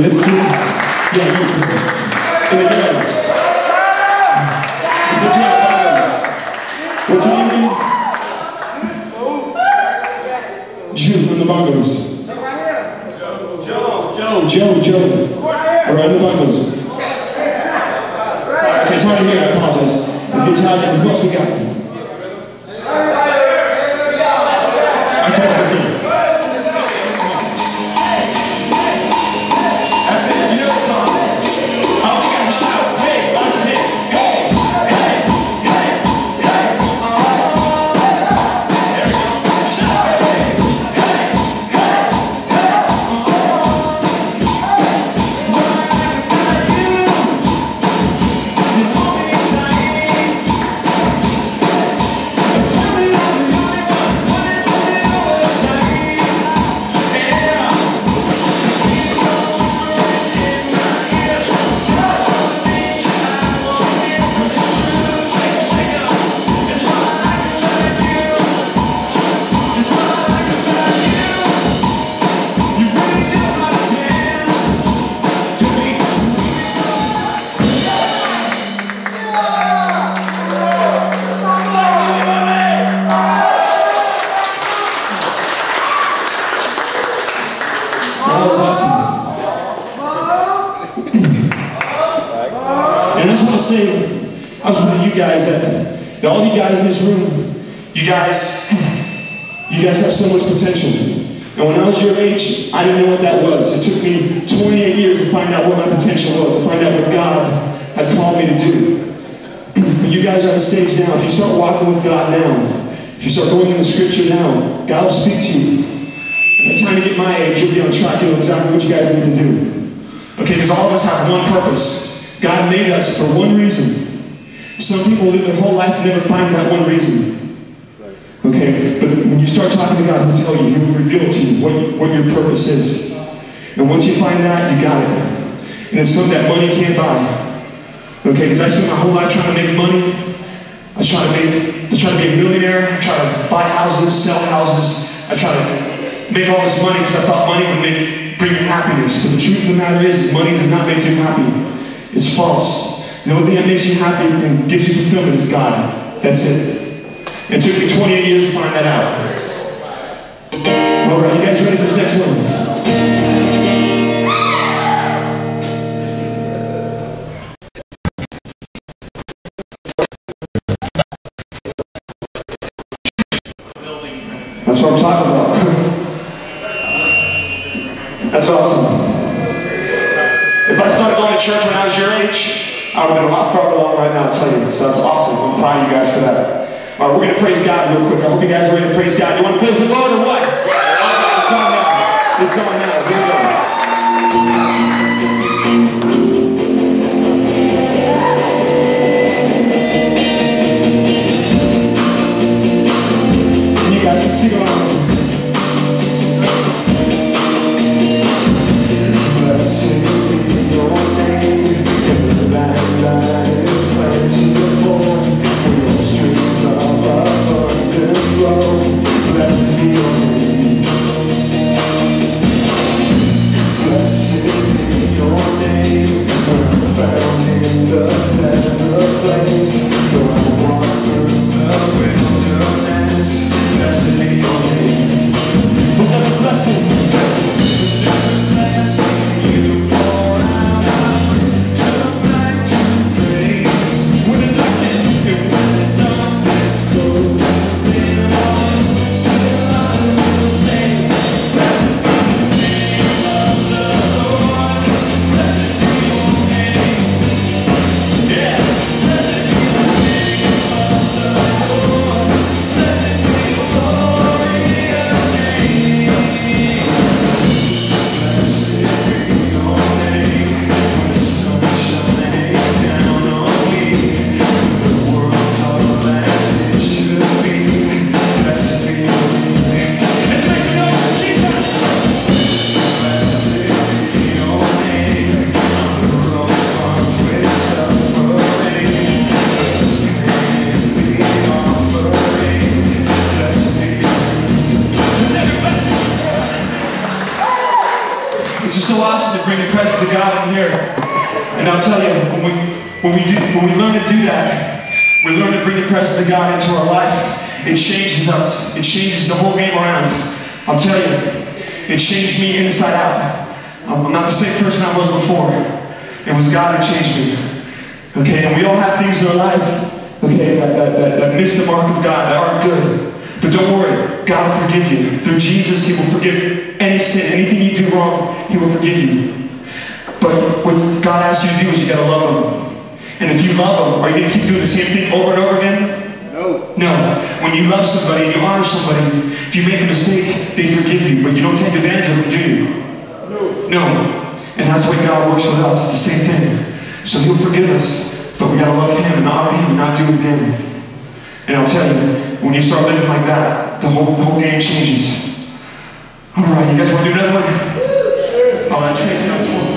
And it's good. Yeah, you. Yeah, yeah. Good job, Bongos. What's your name again? Jew from the Bongos. Joe, Joe, Joe. Joe. Right, the Bongos. Okay, it's hard to hear, I apologize. It's Italian. Who else we got? And I was one of you guys that, that all you guys in this room, you guys, you guys have so much potential. And when I was your age, I didn't know what that was. It took me 28 years to find out what my potential was, to find out what God had called me to do. But you guys are on the stage now. If you start walking with God now, if you start going in the scripture now, God will speak to you. By the time you get my age, you'll be on track to know exactly what you guys need to do. Okay, because all of us have one purpose. God made us for one reason. Some people live their whole life and never find that one reason. Okay, but when you start talking to God, He'll tell you, He'll reveal to you what, what your purpose is. And once you find that, you got it. And it's something that money can't buy. Okay, because I spent my whole life trying to make money. I try to make, I try to be a millionaire. I try to buy houses, sell houses. I try to make all this money because I thought money would make, bring happiness. But the truth of the matter is money does not make you happy. It's false. The only thing that makes you happy and gives you fulfillment is God. That's it. It took me 28 years to find that out. All right, you guys ready for this next one? That's what I'm talking about. That's awesome. Church when I was your age, I would have been a lot farther along right now, I'll tell you. So that's awesome. I'm proud of you guys for that. All right, we're going to praise God real quick. I hope you guys are ready to praise God. You want to praise the Lord or what? It's on now. It's on now. Here we go. It's just so awesome to bring the presence of God in here. And I'll tell you, when we, when we, do, when we learn to do that, we learn to bring the presence of God into our life. It changes us. It changes the whole game around. I'll tell you, it changed me inside out. I'm not the same person I was before. It was God who changed me. Okay, and we all have things in our life, okay, that, that, that, that miss the mark of God, that aren't good. But don't worry, God will forgive you. Through Jesus, He will forgive any sin, anything you do wrong, He will forgive you. But what God asks you to do is you gotta love Him. And if you love Him, are you gonna keep doing the same thing over and over again? No. No. When you love somebody and you honor somebody, if you make a mistake, they forgive you, but you don't take advantage of them, do you? No. No. And that's the way God works with us. It's the same thing. So He'll forgive us, but we gotta love Him and honor Him and not do it again. And I'll tell you, when you start living like that, the whole, the whole game changes. All right, you guys want to do another one? Oh, that's crazy. That's cool.